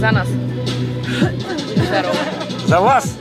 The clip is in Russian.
За нас. Здорово. За вас.